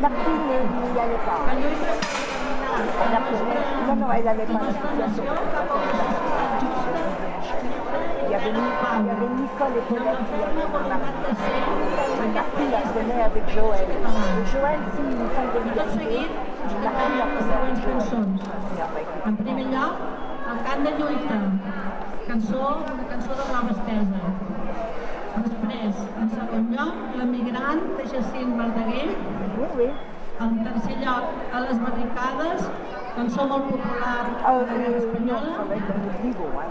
Daphine n'y allait pas. Daphine, non, non, elle n'allait pas la situation. Il y avait, il y avait Nicole et Colette qui allaient dans la Daphine la connaît avec Joël. Et Joël, si, une femme de l'université. Daphine la connaît avec Joël. En primer lloc, el cant de lluita, cançó, una cançó de la estesa. Després, en segon lloc, l'emigrant de Jacint Verdaguer, Oui, oui. En tercer lloc, a les barricades, cançó molt popular de la espanyola.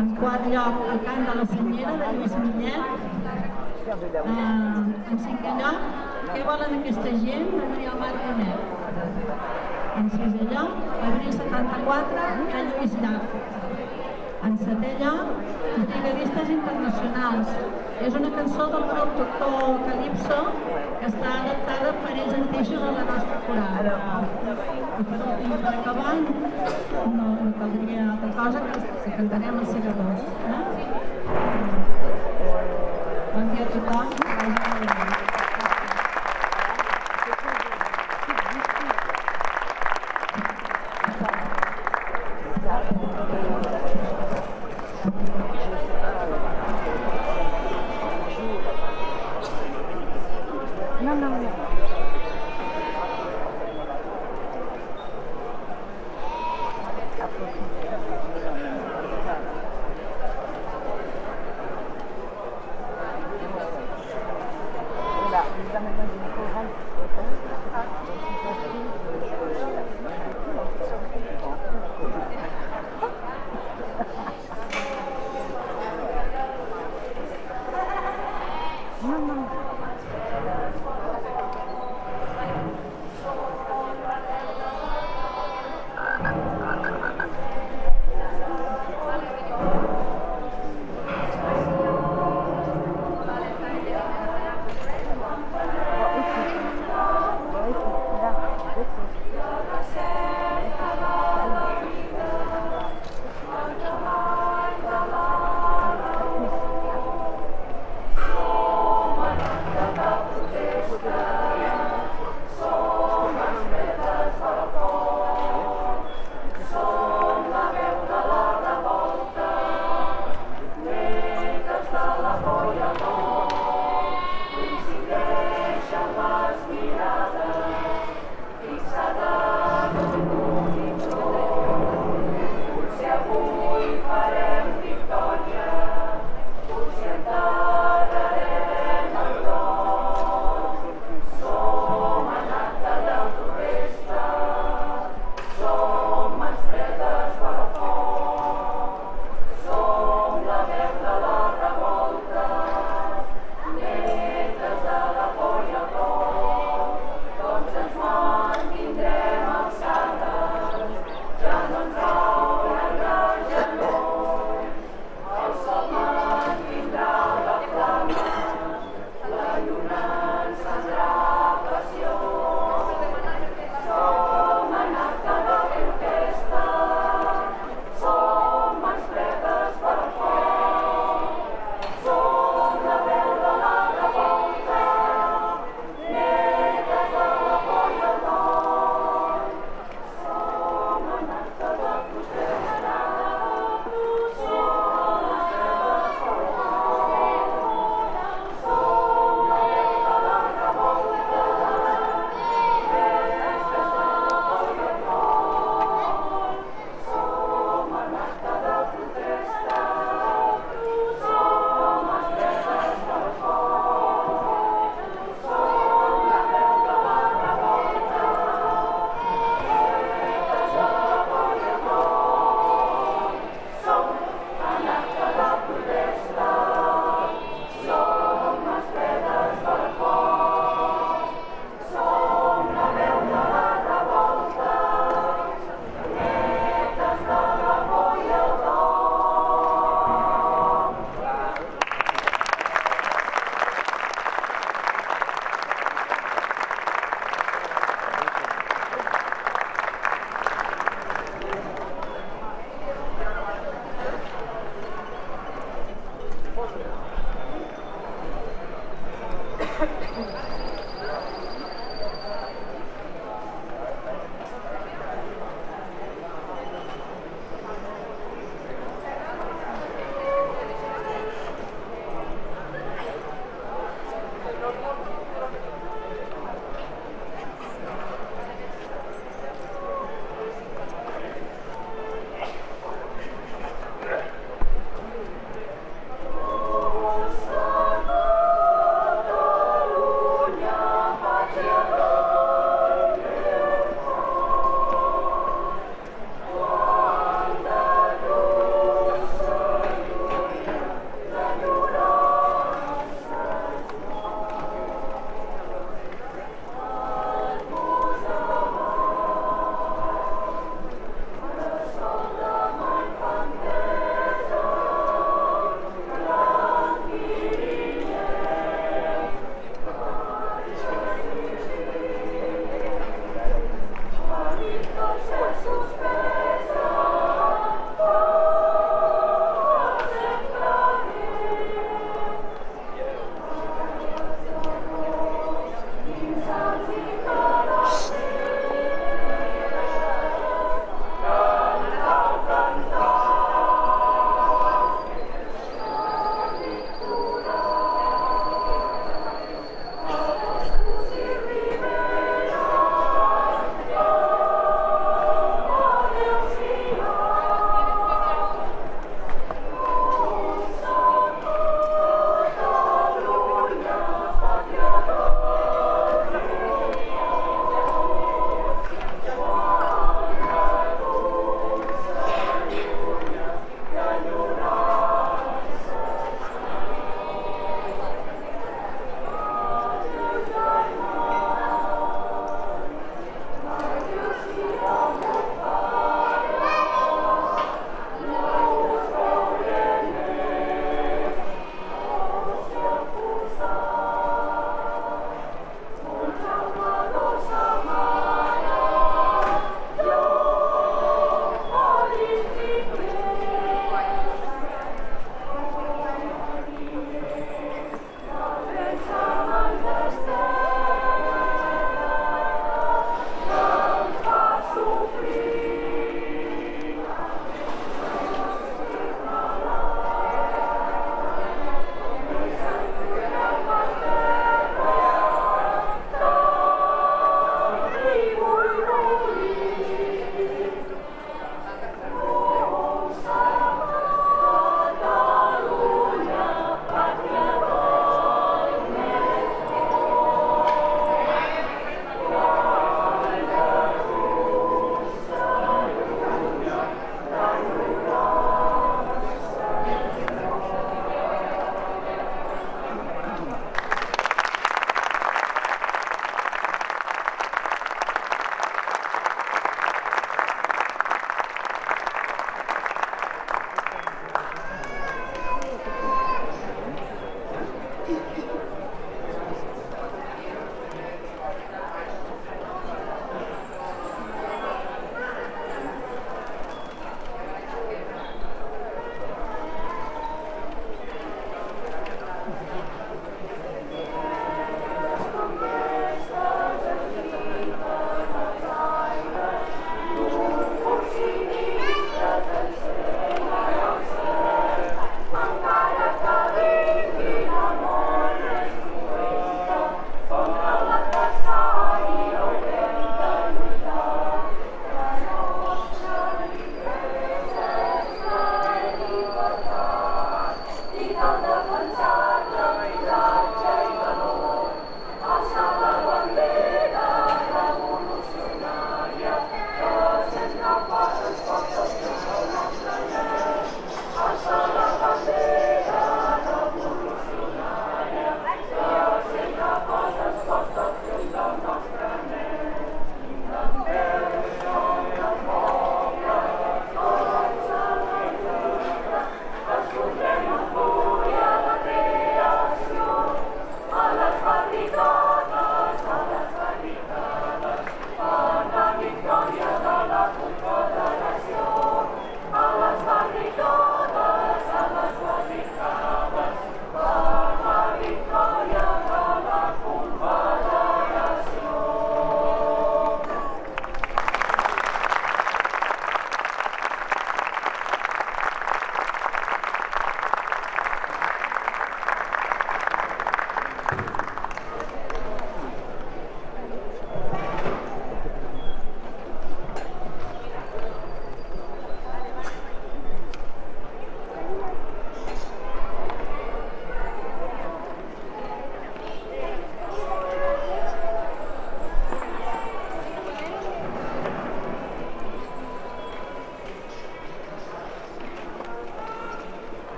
En quart lloc, el cant de la senyera de Lluís Millet. Eh, en cinquè lloc, què volen aquesta gent de Maria Mar Bonet. En sisè lloc, abril 74, de Lluís Llach. En setè lloc, brigadistes internacionals. És una cançó del grup Doctor Calypso que està adaptada per ells mateixos a la nostra coral. I per acabar, no, no caldria altra cosa que, que cantarem els segadors. Eh? Bon dia a tothom.